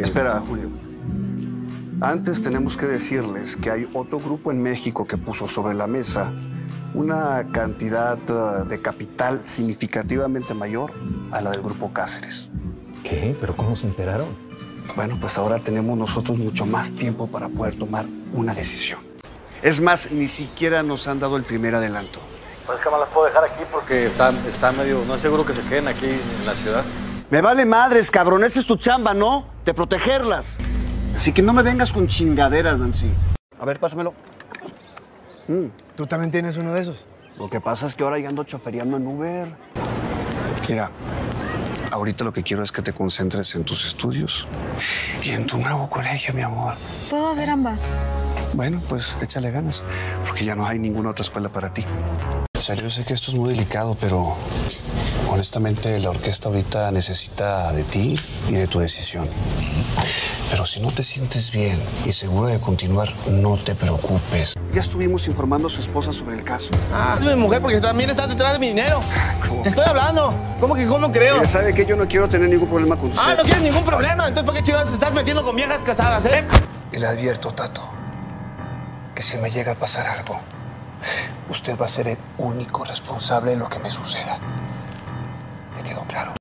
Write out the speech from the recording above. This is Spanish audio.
Espera, Julio. Antes tenemos que decirles que hay otro grupo en México que puso sobre la mesa una cantidad uh, de capital significativamente mayor a la del grupo Cáceres. ¿Qué? ¿Pero cómo se enteraron? Bueno, pues ahora tenemos nosotros mucho más tiempo para poder tomar una decisión. Es más, ni siquiera nos han dado el primer adelanto. Pues es que las puedo dejar aquí porque están, están medio. No es seguro que se queden aquí en la ciudad. Me vale madres, cabrón. Esa es tu chamba, ¿no? De protegerlas. Así que no me vengas con chingaderas, Nancy. A ver, pásamelo. ¿Tú también tienes uno de esos? Lo que pasa es que ahora ya ando choferiando en Uber. Mira, ahorita lo que quiero es que te concentres en tus estudios y en tu nuevo colegio, mi amor. Puedo hacer ambas. Bueno, pues échale ganas, porque ya no hay ninguna otra escuela para ti. Yo sé que esto es muy delicado, pero honestamente la orquesta ahorita necesita de ti y de tu decisión. Pero si no te sientes bien y seguro de continuar, no te preocupes. Ya estuvimos informando a su esposa sobre el caso. Ah, es mi mujer porque también está detrás de mi dinero. ¿Cómo? Te estoy hablando. ¿Cómo que cómo creo? Sabe que yo no quiero tener ningún problema con usted. Ah, no quieres ningún problema. Entonces, ¿por qué chingados te estás metiendo con viejas casadas, eh? Y le advierto, Tato, que si me llega a pasar algo, usted va a ser el único responsable de lo que me suceda. ¿Me quedó claro?